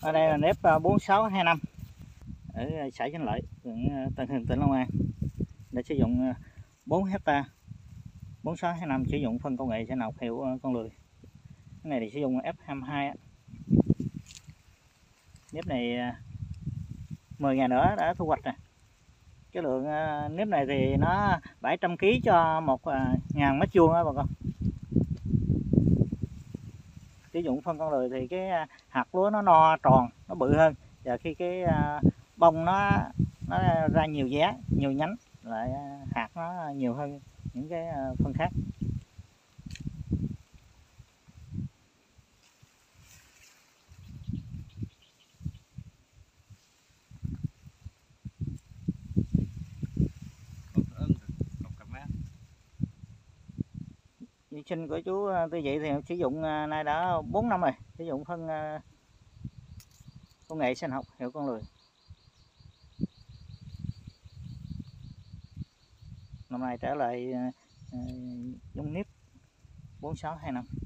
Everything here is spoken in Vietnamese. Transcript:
ở đây là nếp 4625 ở xã Chánh Lợi huyện Tân Hưng tỉnh Long An. Để sử dụng à, 4 hecta. 4625 sử dụng phân công nghệ sinh học hiệu con lười. Cái này thì sử dụng F22 nếp này à, 10 ngày nữa đã thu hoạch rồi. Cái lượng à, nếp này thì nó 700 kg cho một ngàn mét vuông đó bà con sử dụng phân con lười thì cái à, hạt lúa nó no tròn, nó bự hơn. Và khi cái à, bông nó nó ra nhiều giá, nhiều nhánh, lại à, hạt nó nhiều hơn những cái phân khác. Vệ sinh của chú à, tư vậy thì sử dụng à, nay đã 4 năm rồi. Sử dụng phân à, công nghệ sinh học hiệu con lười. Năm nay trở lại à, giống nếp 4625